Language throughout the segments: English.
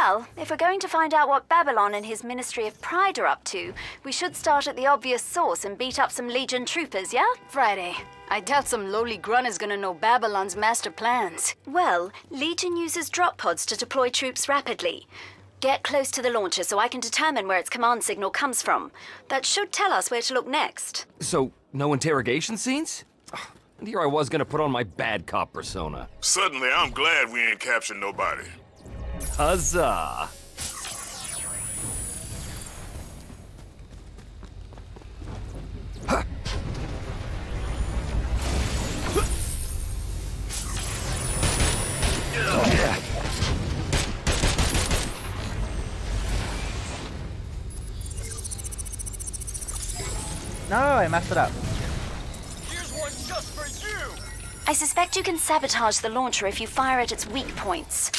Well, if we're going to find out what Babylon and his Ministry of Pride are up to, we should start at the obvious source and beat up some Legion troopers, yeah? Friday. I doubt some lowly grunt is gonna know Babylon's master plans. Well, Legion uses drop pods to deploy troops rapidly. Get close to the launcher so I can determine where its command signal comes from. That should tell us where to look next. So, no interrogation scenes? And here I was gonna put on my bad cop persona. Suddenly, I'm glad we ain't captured nobody. Huzzah! No, I messed it up. I suspect you can sabotage the launcher if you fire at its weak points.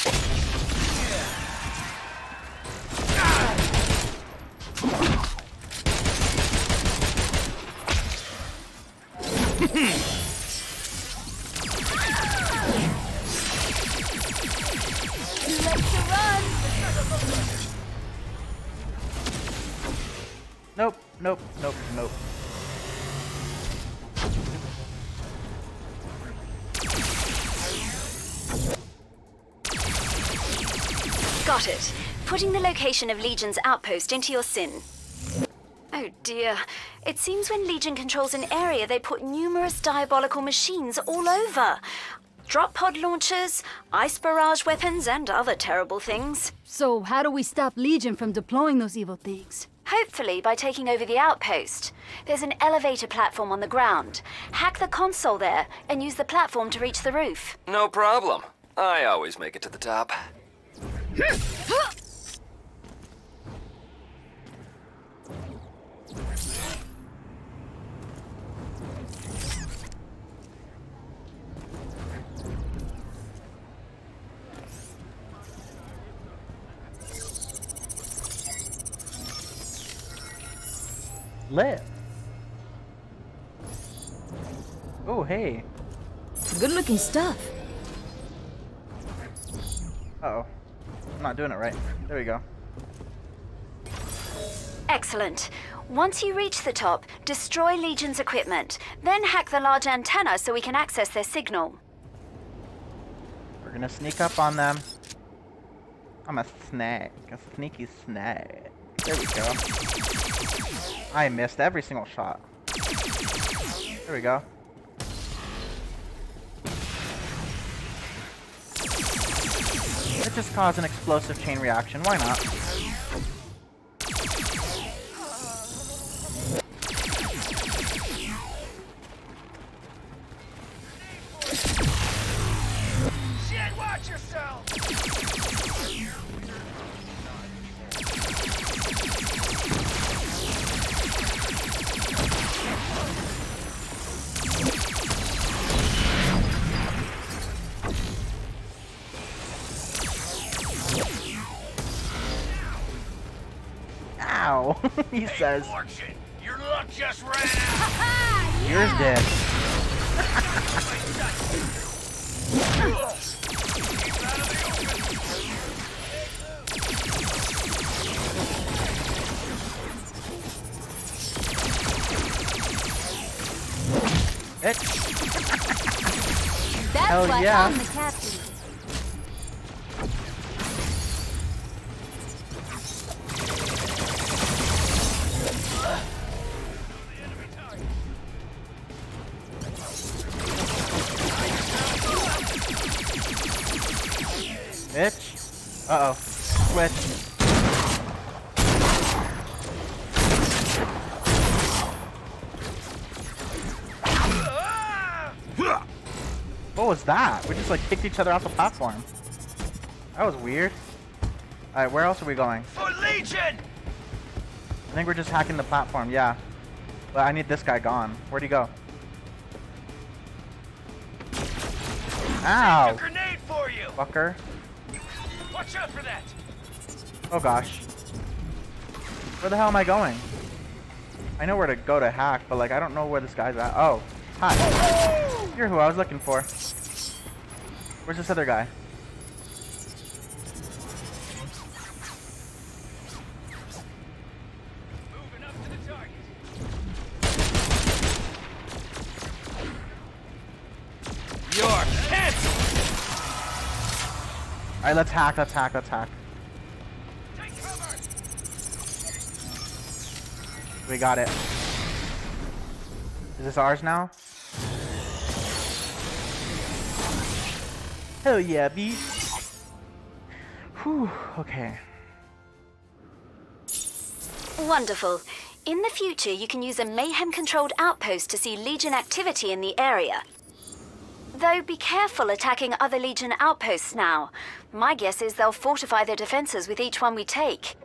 Hmm. Nope, nope, nope, nope. Got it. Putting the location of Legion's outpost into your SIN. Oh dear. It seems when Legion controls an area, they put numerous diabolical machines all over. Drop pod launchers, ice barrage weapons, and other terrible things. So, how do we stop Legion from deploying those evil things? Hopefully by taking over the outpost. There's an elevator platform on the ground. Hack the console there and use the platform to reach the roof. No problem. I always make it to the top. Lit. Oh, hey. Good looking stuff. Uh oh. I'm not doing it right. There we go. Excellent. Once you reach the top, destroy Legion's equipment. Then hack the large antenna so we can access their signal. We're gonna sneak up on them. I'm a snag. A sneaky snag. There we go. I missed every single shot. There we go. It just caused an explosive chain reaction. Why not? Shit, watch yourself! Ow! he says. Fortune, your luck just ran out! Yours did. Bitch. That's Hell why yeah. Uh oh. Switch. What was that? We just like kicked each other off the platform. That was weird. Alright, where else are we going? For Legion! I think we're just hacking the platform, yeah. But I need this guy gone. Where'd he go? A Ow! grenade for you! Fucker. Watch out for that! Oh gosh. Where the hell am I going? I know where to go to hack, but like I don't know where this guy's at. Oh, hi. You're who I was looking for. Where's this other guy? Hack. Take cover! We got it. Is this ours now? Hell yeah, beat. Whew, okay. Wonderful. In the future, you can use a mayhem controlled outpost to see Legion activity in the area. Though be careful attacking other Legion outposts now. My guess is they'll fortify their defenses with each one we take.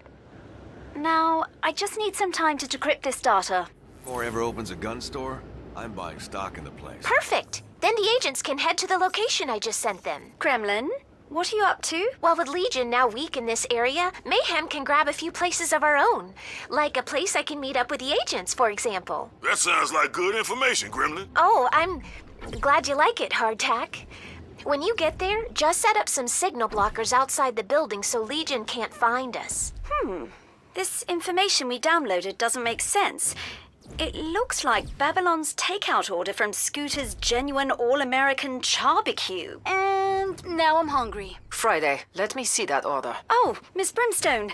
Now, I just need some time to decrypt this data. Or ever opens a gun store, I'm buying stock in the place. Perfect. Then the agents can head to the location I just sent them. Gremlin, what are you up to? While with Legion now weak in this area, Mayhem can grab a few places of our own. Like a place I can meet up with the agents, for example. That sounds like good information, Gremlin. Oh, I'm glad you like it, Hardtack. When you get there, just set up some signal blockers outside the building so Legion can't find us. Hmm. This information we downloaded doesn't make sense. It looks like Babylon's takeout order from Scooter's genuine all American barbecue. And now I'm hungry. Friday, let me see that order. Oh, Miss Brimstone.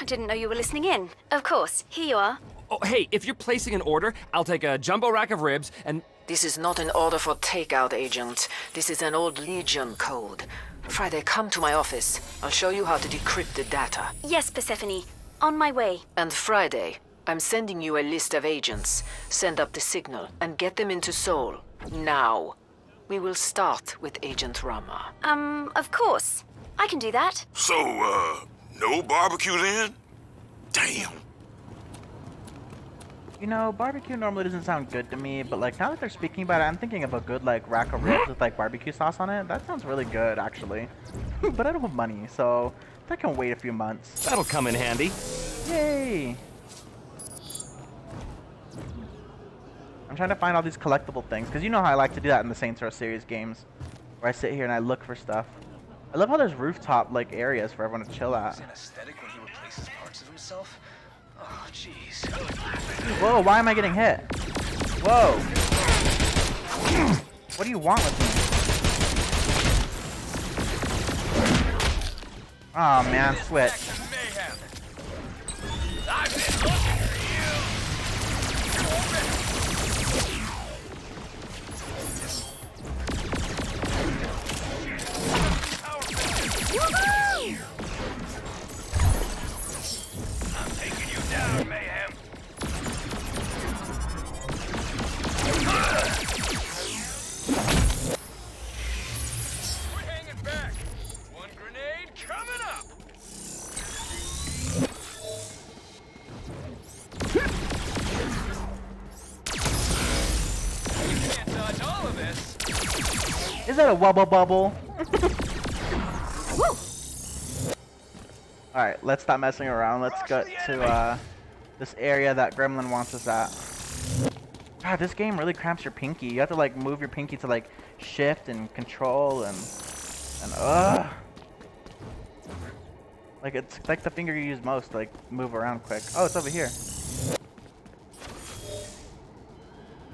I didn't know you were listening in. Of course, here you are. Oh, hey, if you're placing an order, I'll take a jumbo rack of ribs and. This is not an order for takeout, Agent. This is an old Legion code. Friday, come to my office. I'll show you how to decrypt the data. Yes, Persephone. On my way. And Friday, I'm sending you a list of agents. Send up the signal and get them into Seoul. Now. We will start with Agent Rama. Um, of course. I can do that. So, uh, no barbecue then? Damn. You know, barbecue normally doesn't sound good to me, but like now that they're speaking about it, I'm thinking of a good like rack of ribs with like barbecue sauce on it. That sounds really good, actually. but I don't have money, so that can wait a few months. That'll come in handy. Yay! I'm trying to find all these collectible things, because you know how I like to do that in the Saints Row series games. Where I sit here and I look for stuff. I love how there's rooftop like areas for everyone to chill at. Oh, jeez. Whoa, why am I getting hit? Whoa! What do you want with me? Oh man, switch. That a wubble bubble? Alright, let's stop messing around. Let's get to uh, this area that Gremlin wants us at. God, this game really cramps your pinky. You have to like move your pinky to like shift and control and and uh like it's like the finger you use most to like move around quick. Oh, it's over here.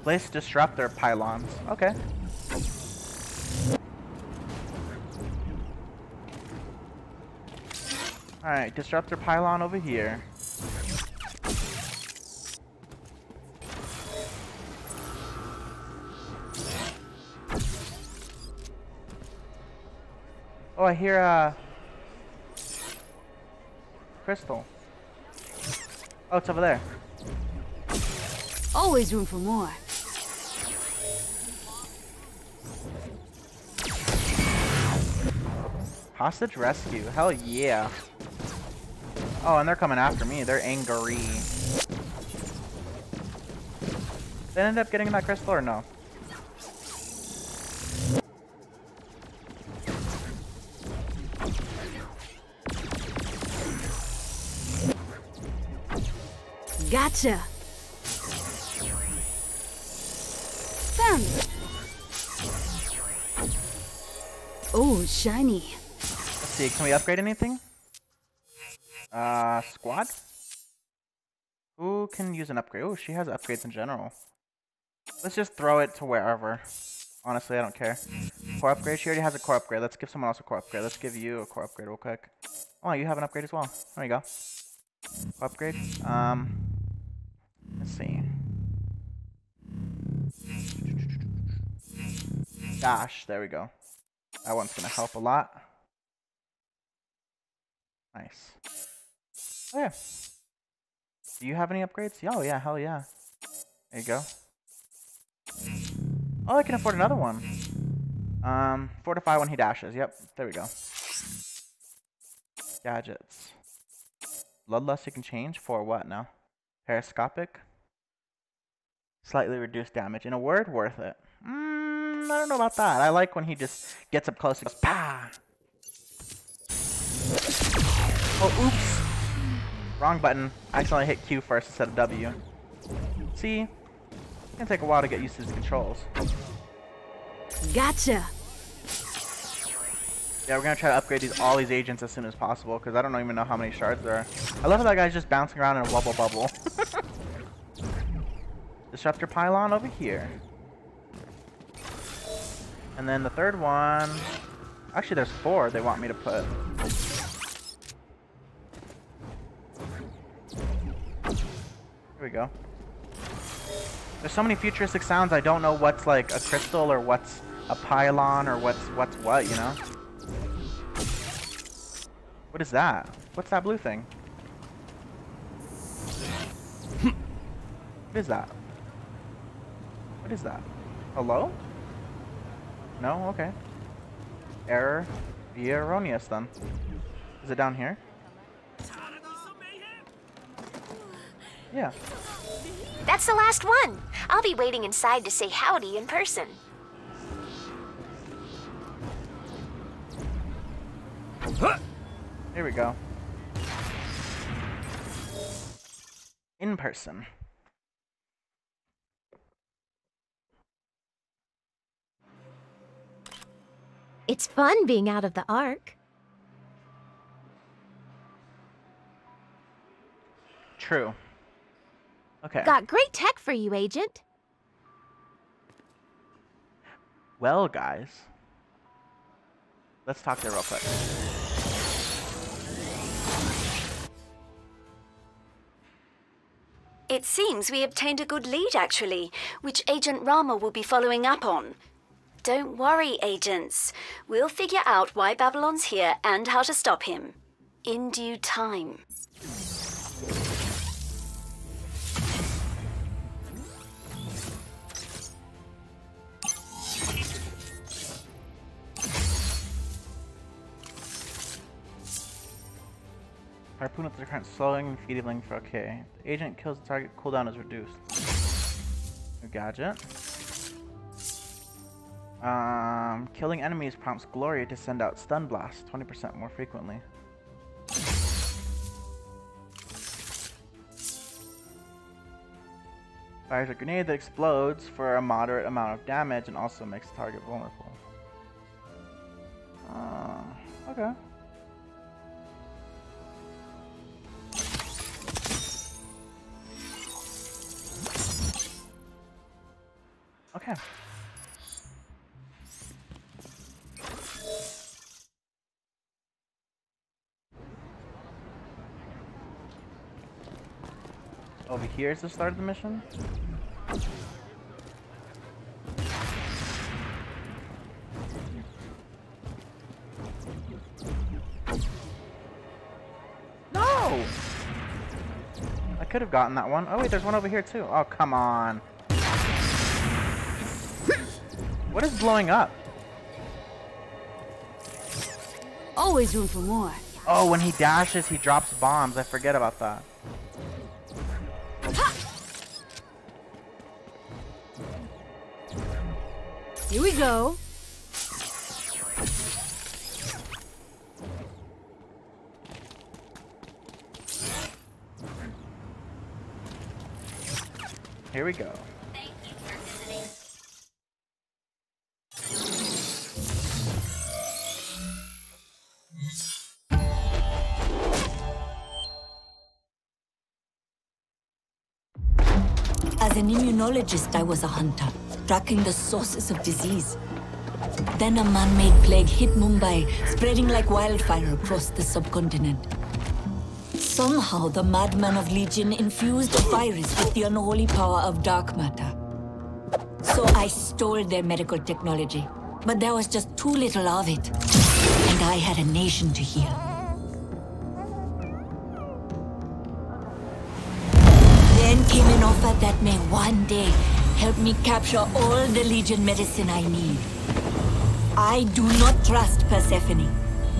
Place disruptor pylons. Okay. Alright, disruptor pylon over here. Oh, I hear a crystal. Oh, it's over there. Always room for more. Hostage rescue. Hell yeah. Oh, and they're coming after me. They're angry. They end up getting that crystal or no? Gotcha. Found it. Oh, shiny. Let's see. Can we upgrade anything? Uh, squad? Who can use an upgrade? Oh, she has upgrades in general. Let's just throw it to wherever. Honestly, I don't care. Core upgrade. She already has a core upgrade. Let's give someone else a core upgrade. Let's give you a core upgrade real quick. Oh, you have an upgrade as well. There you go. Core upgrade. Um, let's see. Gosh, there we go. That one's gonna help a lot. Nice. Oh yeah. Do you have any upgrades? Oh yeah, hell yeah. There you go. Oh, I can afford another one. Um, fortify when he dashes. Yep, there we go. Gadgets. Bloodlust you can change for what now? Periscopic. Slightly reduced damage. In a word, worth it. Mm, I don't know about that. I like when he just gets up close and goes, PAH! Oh, oops! Wrong button. I accidentally hit Q first instead of W. See? It's gonna take a while to get used to these controls. Gotcha! Yeah, we're gonna try to upgrade these all these agents as soon as possible, because I don't even know how many shards there are. I love how that guy's just bouncing around in a wubble bubble. Disruptor pylon over here. And then the third one... Actually, there's four they want me to put. We go. There's so many futuristic sounds, I don't know what's like a crystal or what's a pylon or what's what's what, you know? What is that? What's that blue thing? what is that? What is that? Hello? No? Okay. Error. Via erroneous then. Is it down here? Yeah. That's the last one. I'll be waiting inside to say howdy in person. Here we go. In person. It's fun being out of the Ark. True. Okay. Got great tech for you, Agent. Well, guys. Let's talk there real quick. It seems we obtained a good lead, actually, which Agent Rama will be following up on. Don't worry, agents. We'll figure out why Babylon's here and how to stop him. In due time. Harpoon at the current slowing and feeding for okay. The agent kills the target, cooldown is reduced. Gadget. Um, killing enemies prompts Gloria to send out stun blasts 20% more frequently. Fires a grenade that explodes for a moderate amount of damage and also makes the target vulnerable. Uh, okay. Okay. Over here is the start of the mission? No! I could have gotten that one. Oh wait, there's one over here too. Oh, come on. What is blowing up? Always room for more. Oh, when he dashes, he drops bombs. I forget about that. Here we go. Here we go. As an immunologist, I was a hunter, tracking the sources of disease. Then a man-made plague hit Mumbai, spreading like wildfire across the subcontinent. Somehow, the madman of Legion infused the virus with the unholy power of dark matter. So I stole their medical technology. But there was just too little of it. And I had a nation to heal. Offer that may one day help me capture all the Legion medicine I need. I do not trust Persephone,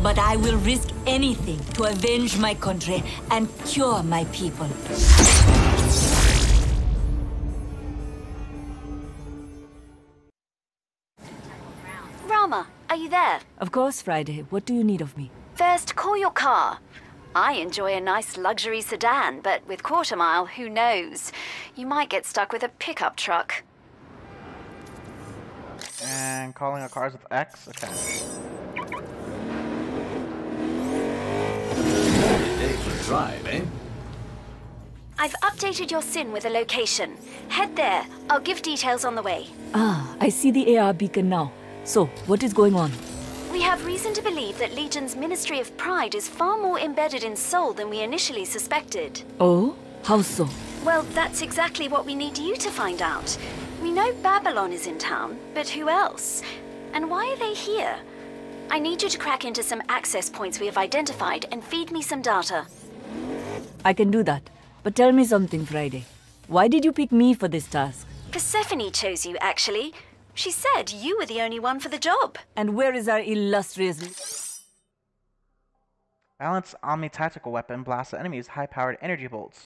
but I will risk anything to avenge my country and cure my people. Rama, are you there? Of course, Friday. What do you need of me? First, call your car. I enjoy a nice luxury sedan, but with quarter mile, who knows? You might get stuck with a pickup truck. And calling a cars with X? Okay. Day for drive, eh? I've updated your SIN with a location. Head there. I'll give details on the way. Ah, I see the AR beacon now. So, what is going on? We have reason to believe that Legion's Ministry of Pride is far more embedded in Seoul than we initially suspected. Oh? How so? Well, that's exactly what we need you to find out. We know Babylon is in town, but who else? And why are they here? I need you to crack into some access points we have identified and feed me some data. I can do that. But tell me something, Friday. Why did you pick me for this task? Persephone chose you, actually. She said you were the only one for the job. And where is our illustrious... Balance Omni tactical weapon blasts at enemies high-powered energy bolts.